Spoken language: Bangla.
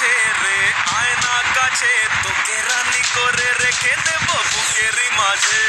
কাছে রে আয়না কাছে তোকে রানী করে রেখে দেব বুকেরই মাঝে।